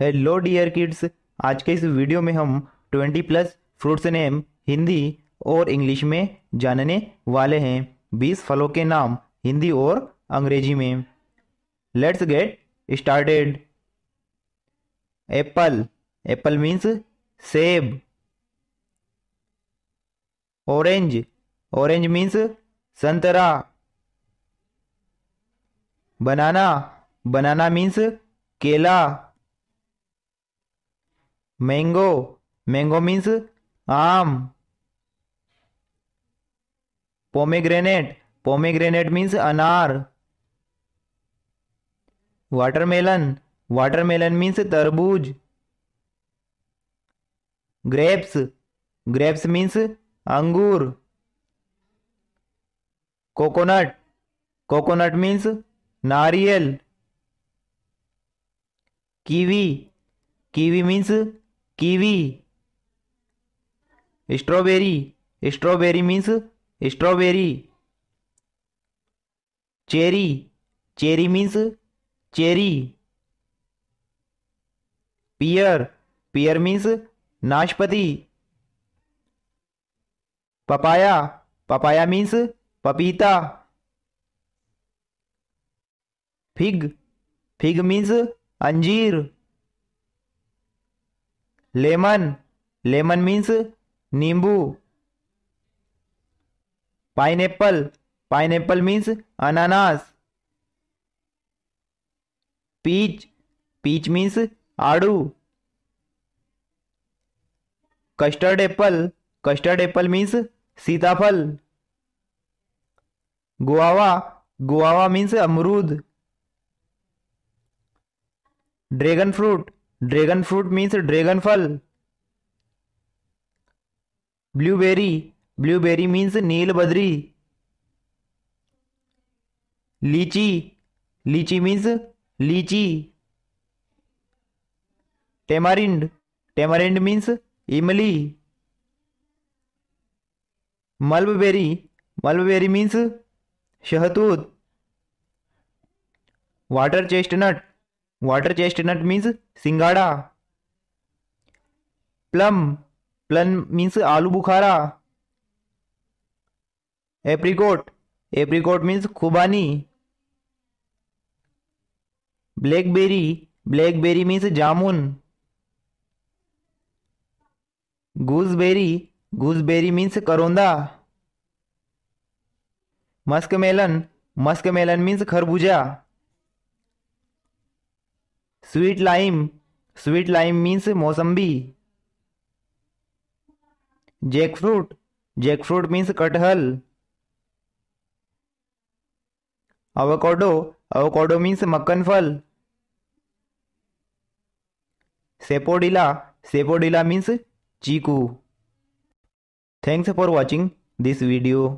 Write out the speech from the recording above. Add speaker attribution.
Speaker 1: Hello dear kids आज के इस वीडियो में हम 20 प्लस फ्रूट्स नेम हिंदी और इंग्लिश में जानने वाले हैं। 20 फलों के नाम हिंदी और अंग्रेज़ी में। Let's get started apple apple means सेब ऑरेंज ऑरेंज मीन्स संतरा। बनाना बनाना मीन्स केला। मैंगो मैंगो मीन्स आम पोमेग्रेनेट पोमेग्रेनेट मीन्स अनार वाटरमेलन वाटरमेलन मीन्स तरबूज ग्रेप्स ग्रेप्स मीन्स अंगूर कोकोनट कोकोनट मीन्स नारियल kiwi kiwi means kiwi. Strawberry. Strawberry means strawberry. Cherry. Cherry means cherry. Pear. Pear means नाशपति। Papaya. Papaya means पपीता। Fig. Fig means अंजीर। Lemon lemon means नींबू pine pineapple pineapple means अनानास peach peach means आड़ू. Custard apple custard apple means सीताफल. Guava guava means अमरूद. Dragon fruit dragon fruit means dragon फल। Blueberry. Blueberry means नील Badri. Litchi. Litchi means litchi. Tamarind. Tamarind means इमली। Mulberry. Mulberry means शहतूत। Water chestnut. Water chestnut means सिंगाड़ा plum plum means आलू बुखारा apricot apricot means खुबानी blackberry blackberry means जामुन gooseberry gooseberry means करोंदा musk melon musk melon means खरबूजा sweet lime sweet lime means मौसम्बी। Jack fruit jack fruit means कटहल। Avocado avocado means मक्खन फल sapodilla sapodilla means Chiku. Thanks for watching this video